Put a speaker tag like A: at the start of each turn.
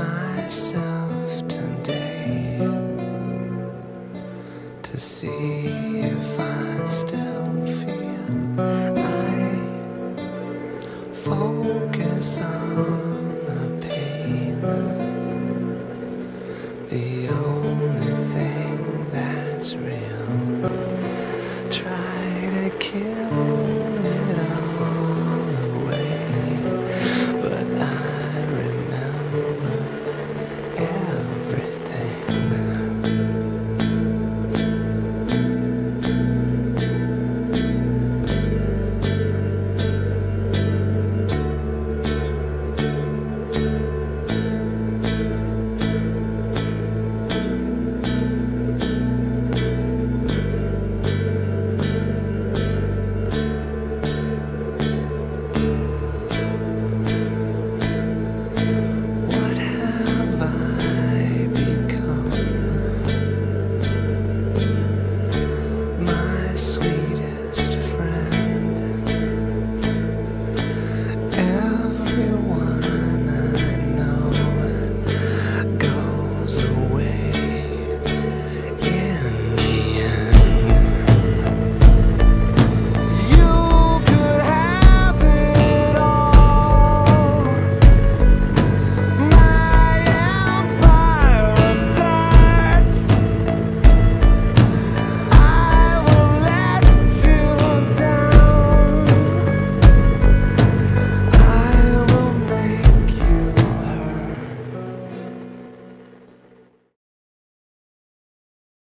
A: myself today to see if I still feel I focus on the pain. The only thing that's real.